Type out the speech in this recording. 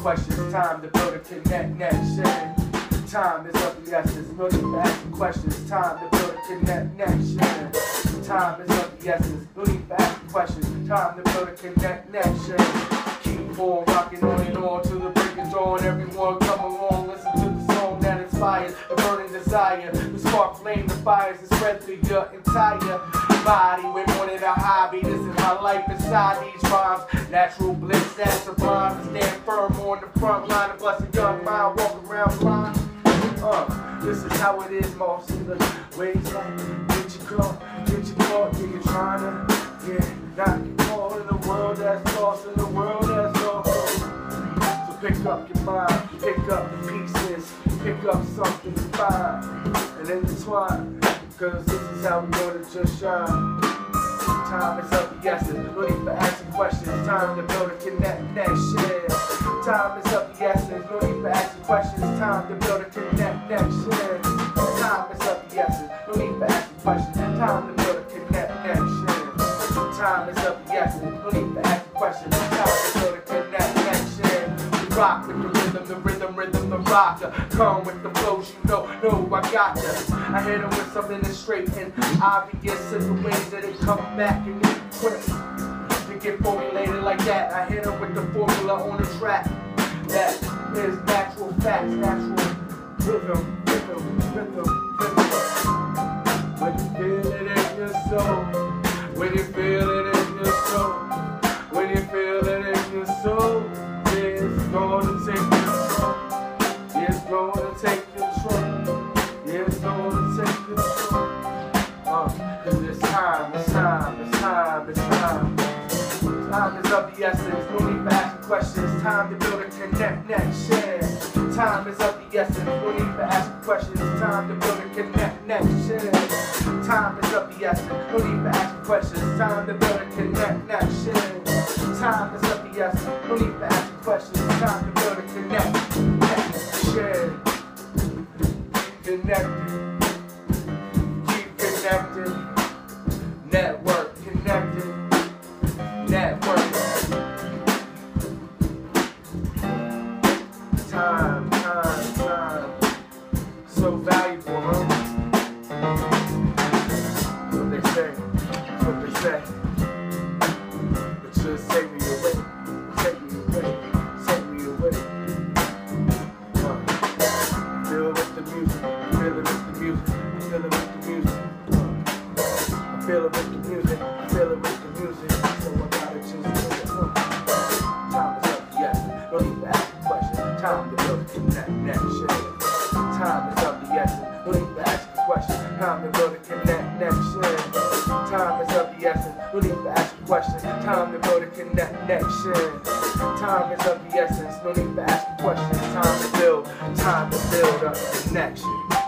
questions. Time to build a connection. Time is of the essence. No need to ask questions. Time to build a connection. Time is of the essence. No need to ask questions. Time to build a connection. Keep on rocking on and on to the break of dawn. Everyone come along, listen to the song that inspires a burning desire. The spark flame, the fires that spread through your entire body. We're more than a hobby. This is my life inside these Natural bliss, that's sublime. Stand firm on the front line. A blessed young mind, walk around blind. Uh, this is how it is, most of ways like get you caught, get you caught, you're trying to, yeah, not get in the world that's lost, in the world that's lost. So pick up your mind, pick up the pieces, pick up something to fine, and intertwine, cause this is how we gonna just shine. Time is of the essence, no need for asking questions, time to build a connection. Time is of the essence, no need for asking questions, time to build a connection. Time is of the essence, no need for asking questions, time to build a connection. Time is of the essence, no need for asking questions, time to build a connection. Rock with the rhythm, the rhythm, rhythm, the rocker. Come with the flows, you know, know I got ya. I hit hit 'em with something that's straight and obvious in the ways that it come back and it quick. To get formulated like that, I hit hit 'em with the formula on the track. That is natural facts, natural rhythm, rhythm, rhythm, rhythm. When you feel it in your soul, when you feel it of the essence, no need for asking questions. Time to build a connection. Time is of the essence, no need for asking questions. Time to build a connection. Time is of the essence, no need for asking questions. Time to build a connection. Time is of the essence, no need for asking questions. Time to build a connection. Say. It take me away. Take me away. Take me away. Uh, with the music. With the music. With the music. With the music. With the music. So I gotta it. Time is up, yes. Need to ask a question. Time to build connection. Time is need to ask question. Time to build a connection. Time is. No need to ask questions. Time to build a connection. Time is of the essence. No need to ask questions. Time to build. Time to build a connection.